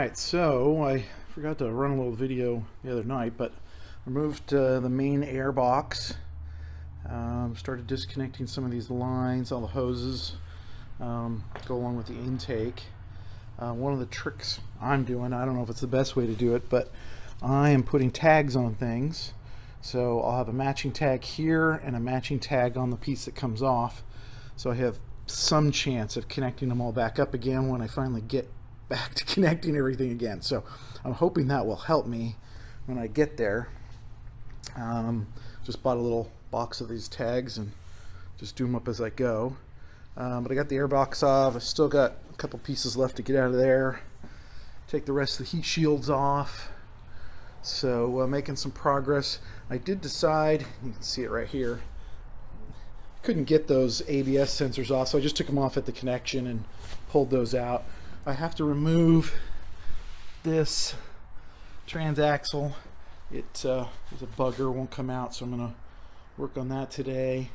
Alright, so I forgot to run a little video the other night, but removed uh, the main air box. Um, started disconnecting some of these lines, all the hoses um, go along with the intake. Uh, one of the tricks I'm doing, I don't know if it's the best way to do it, but I am putting tags on things. So I'll have a matching tag here and a matching tag on the piece that comes off. So I have some chance of connecting them all back up again when I finally get back to connecting everything again. So I'm hoping that will help me when I get there. Um, just bought a little box of these tags and just do them up as I go. Um, but I got the air box off. I still got a couple pieces left to get out of there. Take the rest of the heat shields off. So uh, making some progress. I did decide, you can see it right here, couldn't get those ABS sensors off, so I just took them off at the connection and pulled those out. I have to remove this transaxle. It uh, is a bugger, won't come out, so I'm going to work on that today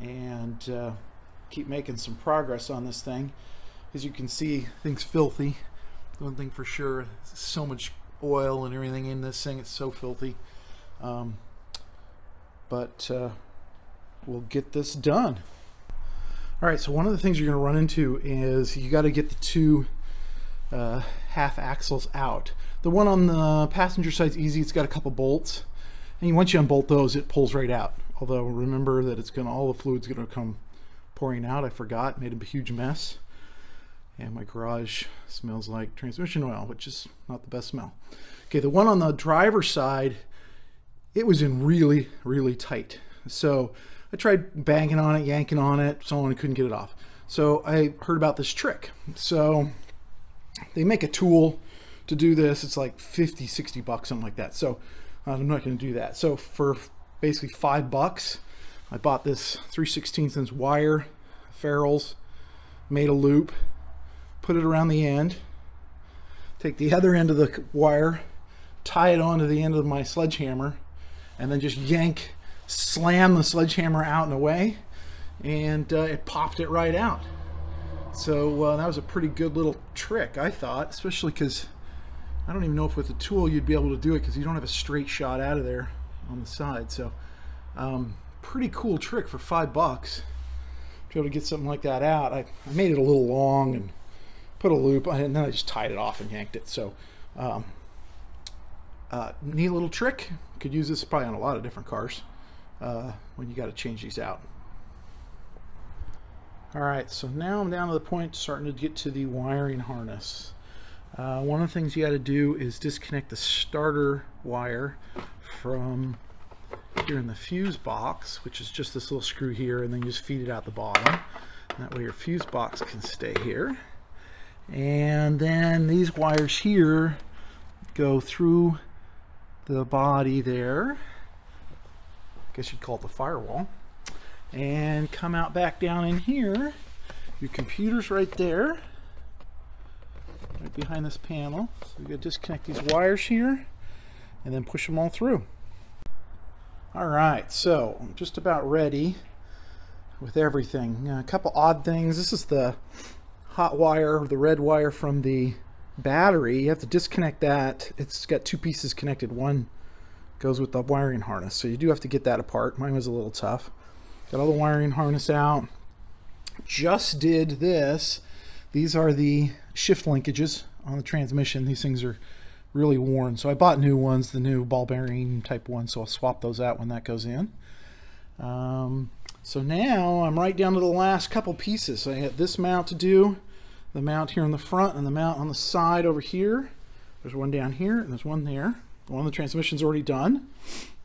and uh, keep making some progress on this thing. As you can see, thing's filthy. One thing for sure, so much oil and everything in this thing, it's so filthy. Um, but uh, we'll get this done. All right, so one of the things you're going to run into is you got to get the two uh, half axles out. The one on the passenger side is easy. It's got a couple bolts. And once you unbolt those, it pulls right out. Although remember that it's going to, all the fluid's going to come pouring out. I forgot, made a huge mess. And my garage smells like transmission oil, which is not the best smell. Okay, the one on the driver's side, it was in really, really tight. So I tried banging on it, yanking on it, so on, and couldn't get it off. So I heard about this trick. So they make a tool to do this. It's like 50, 60 bucks, something like that. So uh, I'm not going to do that. So for basically five bucks, I bought this 3 16 inch wire, ferrules, made a loop, put it around the end, take the other end of the wire, tie it onto the end of my sledgehammer, and then just yank slam the sledgehammer out and away and uh, it popped it right out. So uh, that was a pretty good little trick, I thought, especially because I don't even know if with a tool you'd be able to do it because you don't have a straight shot out of there on the side. So um, pretty cool trick for five bucks to be able to get something like that out. I, I made it a little long and put a loop on it and then I just tied it off and yanked it. So um, uh, neat little trick. Could use this probably on a lot of different cars uh, when you got to change these out. All right, so now I'm down to the point starting to get to the wiring harness. Uh, one of the things you got to do is disconnect the starter wire from here in the fuse box, which is just this little screw here, and then you just feed it out the bottom. That way your fuse box can stay here. And then these wires here go through the body there guess you'd call it the firewall, and come out back down in here. Your computer's right there, right behind this panel. So you gotta disconnect these wires here, and then push them all through. All right, so I'm just about ready with everything. Uh, a couple odd things. This is the hot wire, the red wire from the battery. You have to disconnect that. It's got two pieces connected. One goes with the wiring harness. So you do have to get that apart. Mine was a little tough. Got all the wiring harness out. Just did this. These are the shift linkages on the transmission. These things are really worn. So I bought new ones, the new ball bearing type one. So I'll swap those out when that goes in. Um, so now I'm right down to the last couple pieces. So I got this mount to do, the mount here in the front and the mount on the side over here. There's one down here and there's one there. One of the transmission's already done.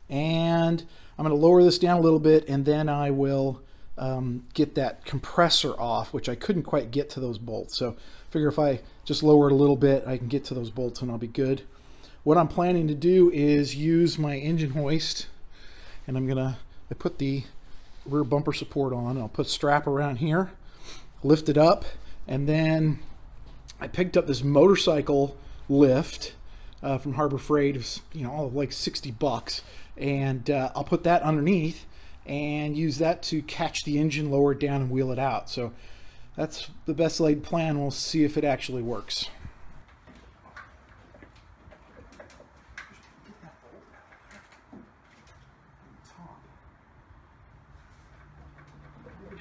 And I'm going to lower this down a little bit and then I will um, get that compressor off, which I couldn't quite get to those bolts. So figure if I just lower it a little bit, I can get to those bolts and I'll be good. What I'm planning to do is use my engine hoist and I'm going to I put the rear bumper support on. I'll put strap around here, lift it up, and then I picked up this motorcycle lift uh, from Harbor Freight. It was, you know, all like 60 bucks. And uh, I'll put that underneath and use that to catch the engine, lower it down, and wheel it out. So that's the best laid plan. We'll see if it actually works.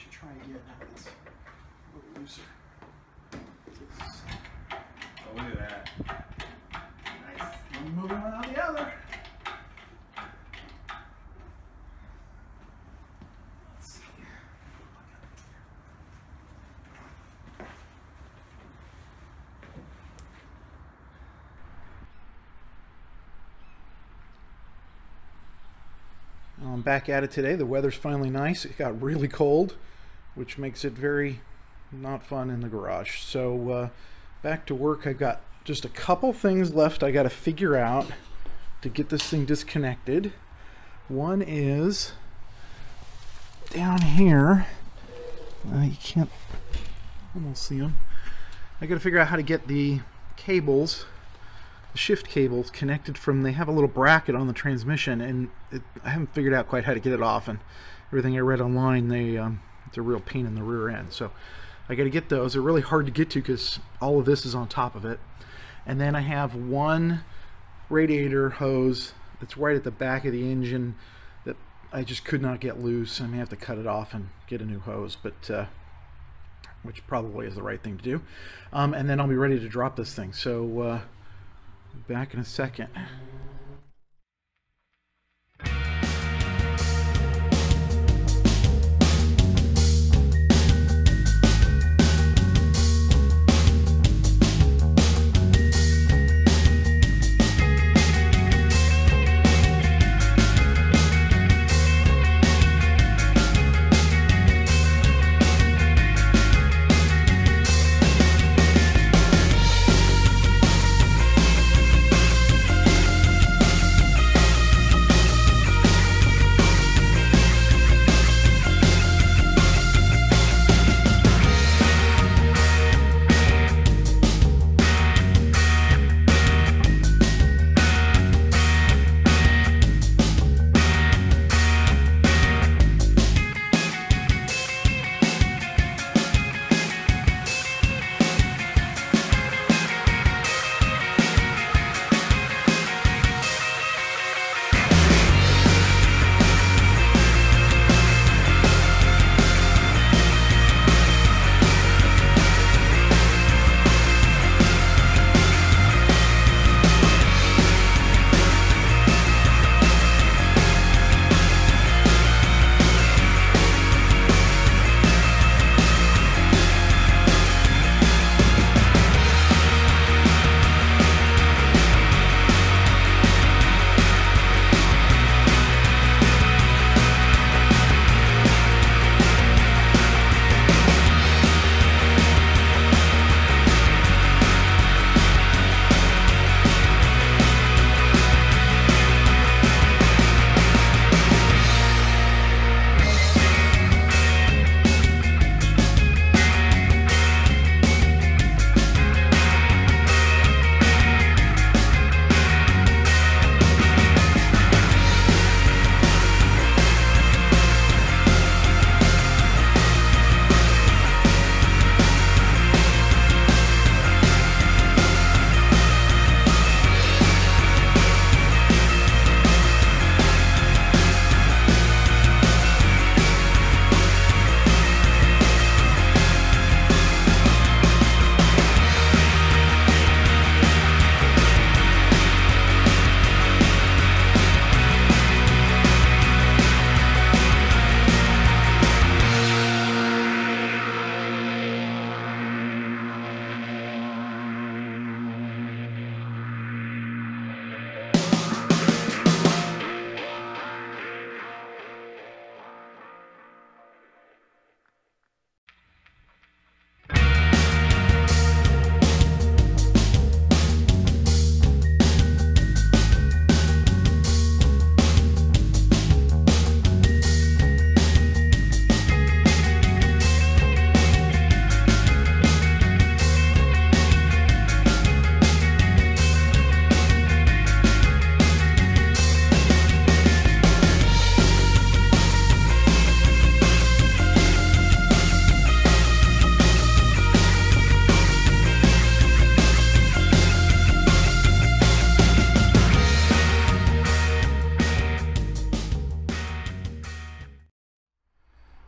try again. A. I'm back at it today. The weather's finally nice. It got really cold, which makes it very not fun in the garage. So uh, back to work. I've got just a couple things left I got to figure out to get this thing disconnected. One is down here. Uh, you can't almost see them. I got to figure out how to get the cables shift cables connected from they have a little bracket on the transmission and it, I haven't figured out quite how to get it off and everything I read online they um, it's a real pain in the rear end. So I got to get those. They're really hard to get to because all of this is on top of it. And then I have one radiator hose that's right at the back of the engine that I just could not get loose. I may have to cut it off and get a new hose but uh, which probably is the right thing to do. Um, and then I'll be ready to drop this thing. So uh, Back in a second.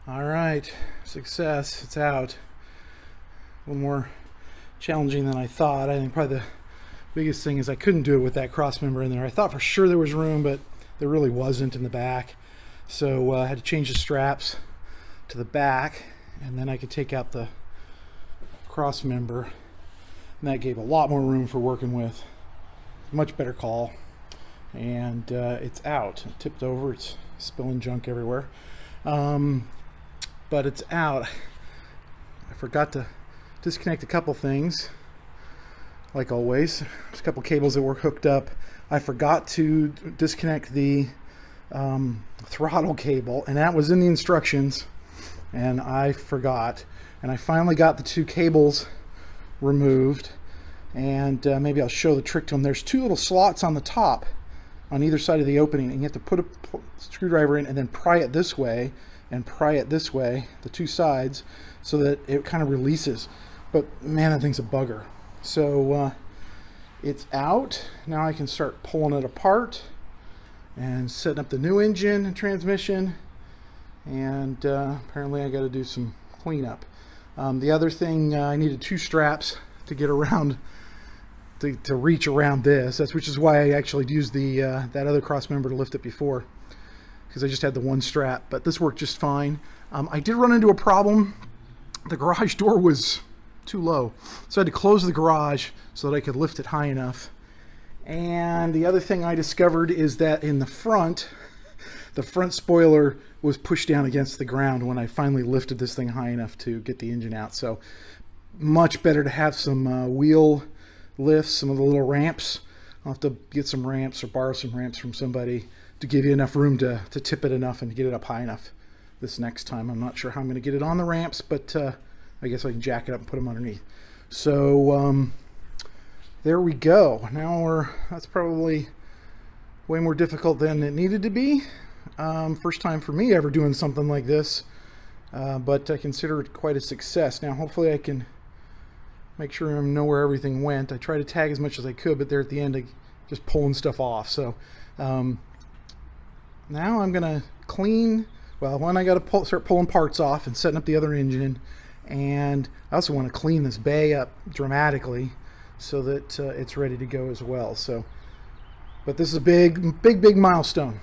All right, success. It's out. A little more challenging than I thought. I think probably the biggest thing is I couldn't do it with that cross member in there. I thought for sure there was room, but there really wasn't in the back. So uh, I had to change the straps to the back, and then I could take out the cross member. And that gave a lot more room for working with. Much better call. And uh, it's out. It tipped over. It's spilling junk everywhere. Um, but it's out. I forgot to disconnect a couple things like always. There's a couple cables that were hooked up. I forgot to disconnect the um, throttle cable and that was in the instructions and I forgot. And I finally got the two cables removed and uh, maybe I'll show the trick to them there's two little slots on the top on either side of the opening and you have to put a screwdriver in and then pry it this way and pry it this way the two sides so that it kind of releases. But man that thing's a bugger. So uh, it's out. Now I can start pulling it apart and setting up the new engine and transmission. And uh, apparently I got to do some cleanup. Um, the other thing uh, I needed two straps to get around to, to reach around this. That's which is why I actually used the uh, that other cross member to lift it before because I just had the one strap but this worked just fine. Um, I did run into a problem. The garage door was too low so I had to close the garage so that I could lift it high enough. And the other thing I discovered is that in the front the front spoiler was pushed down against the ground when I finally lifted this thing high enough to get the engine out. So much better to have some uh, wheel lifts some of the little ramps. I'll have to get some ramps or borrow some ramps from somebody to give you enough room to, to tip it enough and get it up high enough this next time. I'm not sure how I'm going to get it on the ramps, but uh, I guess I can jack it up and put them underneath. So um, there we go. Now we're, that's probably way more difficult than it needed to be. Um, first time for me ever doing something like this, uh, but I consider it quite a success. Now hopefully I can make sure I know where everything went. I tried to tag as much as I could, but there at the end I just pulling stuff off. So um, now I'm gonna clean well one I got to pull, start pulling parts off and setting up the other engine. And I also want to clean this bay up dramatically so that uh, it's ready to go as well. So but this is a big big big milestone